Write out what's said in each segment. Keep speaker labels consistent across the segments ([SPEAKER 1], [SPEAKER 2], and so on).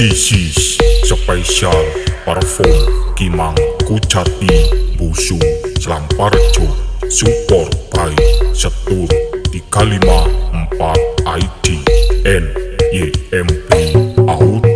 [SPEAKER 1] Isis Spesial Parfum Kimang Kucati Busu Selamparjo Support by Setur 354 ID ymp Audio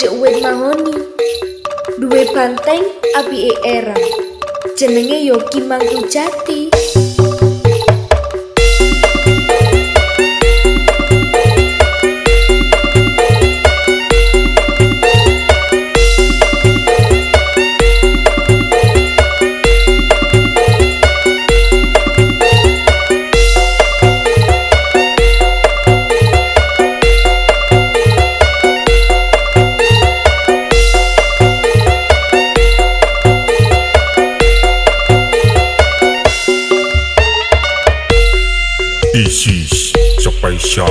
[SPEAKER 2] Cedhek mahoni. Duwe banteng api era. Jenenge Yogi Mangkujati.
[SPEAKER 1] spesial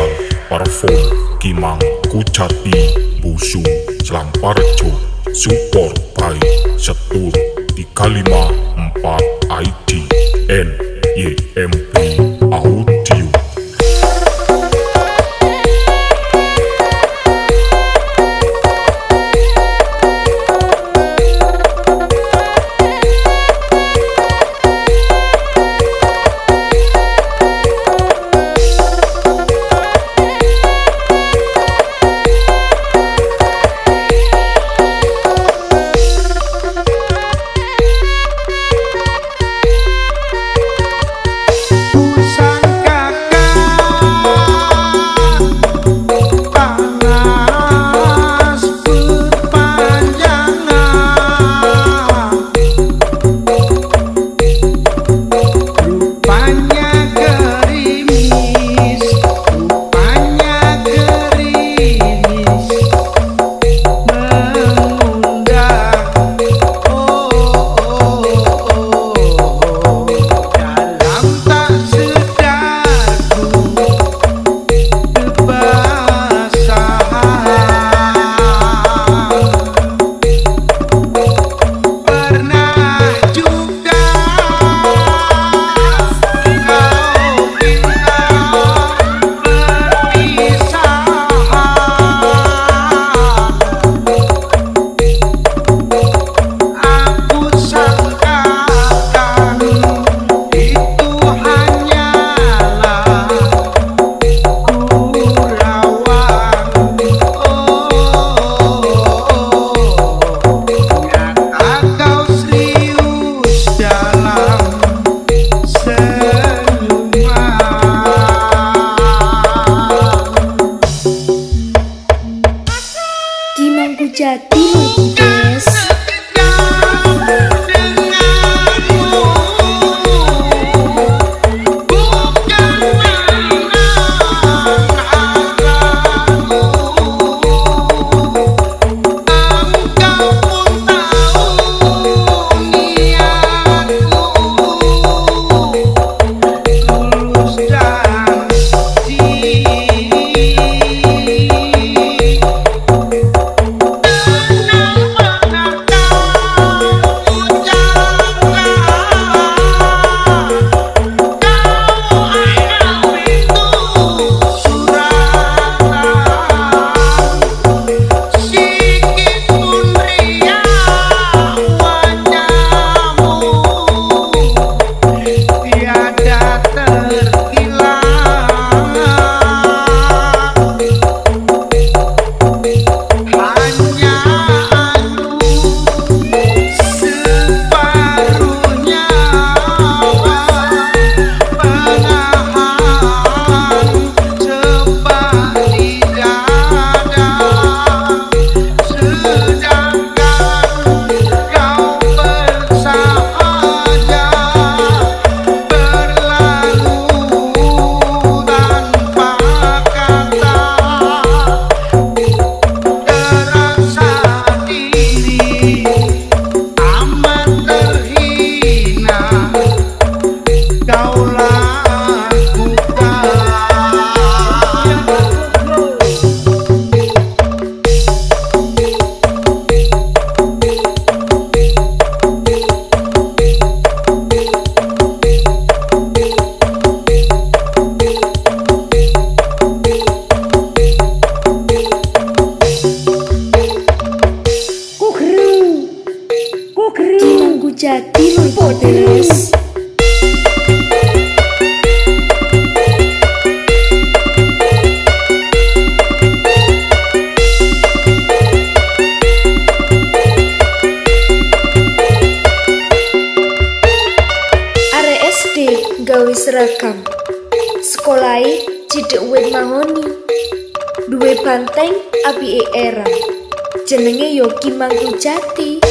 [SPEAKER 1] Parfum, Kimang, Kucati, Busung, Selamparjo, Support by Setul, 354 ID, N.
[SPEAKER 2] Kaleng api era jenenge kimangun jati.